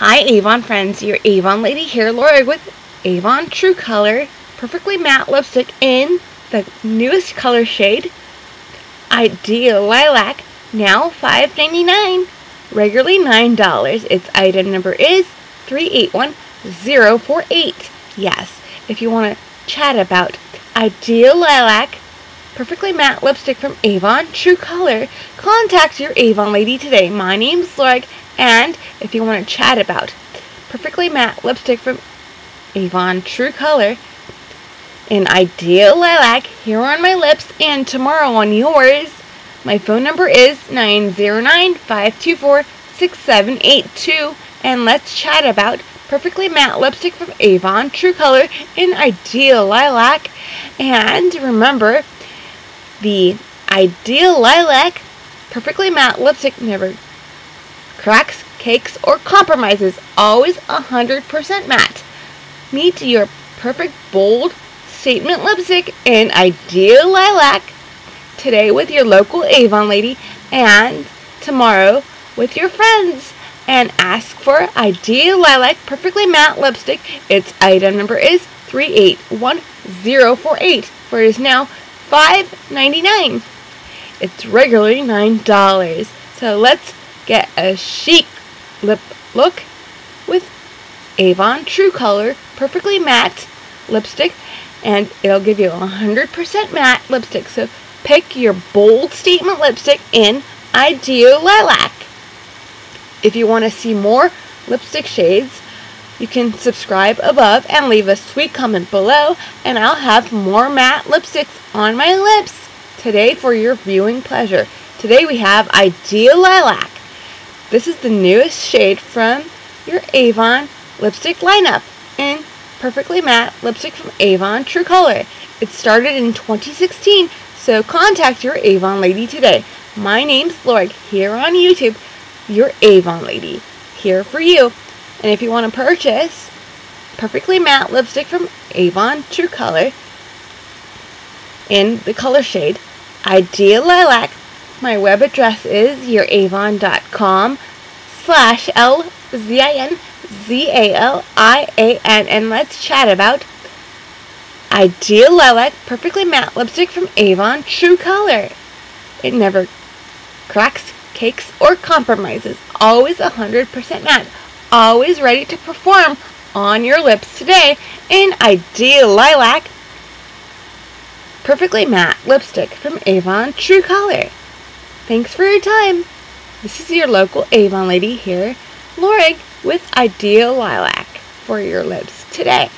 Hi Avon friends, your Avon lady here, Lorig with Avon True Color Perfectly Matte Lipstick in the newest color shade, Ideal Lilac, now $5.99, regularly $9. Its item number is 381048. Yes, if you want to chat about Ideal Lilac, perfectly matte lipstick from Avon True Color, contact your Avon lady today. My name's Lorig, and if you want to chat about perfectly matte lipstick from Avon True Color in Ideal Lilac here on my lips and tomorrow on yours, my phone number is 909-524-6782 and let's chat about perfectly matte lipstick from Avon True Color in Ideal Lilac. And remember, the Ideal Lilac Perfectly Matte Lipstick never cracks, cakes, or compromises. Always 100% matte. Meet your perfect bold statement lipstick in Ideal Lilac today with your local Avon lady and tomorrow with your friends and ask for Ideal Lilac Perfectly Matte Lipstick. Its item number is 381048 for it is now $5.99. It's regularly $9. So let's get a chic lip look with Avon True Color Perfectly Matte Lipstick and it'll give you 100% matte lipstick. So pick your bold statement lipstick in Ideal Lilac. If you want to see more lipstick shades, you can subscribe above and leave a sweet comment below, and I'll have more matte lipsticks on my lips today for your viewing pleasure. Today we have Ideal Lilac. This is the newest shade from your Avon lipstick lineup in perfectly matte lipstick from Avon True Color. It started in 2016, so contact your Avon lady today. My name's Lorig here on YouTube, your Avon lady, here for you. And if you want to purchase perfectly matte lipstick from Avon True Color in the color shade Ideal Lilac, my web address is youravon.com slash L-Z-I-N-Z-A-L-I-A-N and let's chat about Ideal Lilac Perfectly Matte Lipstick from Avon True Color. It never cracks, cakes, or compromises. Always 100% matte always ready to perform on your lips today in Ideal Lilac Perfectly Matte Lipstick from Avon True Color. Thanks for your time. This is your local Avon lady here, Lorig, with Ideal Lilac for your lips today.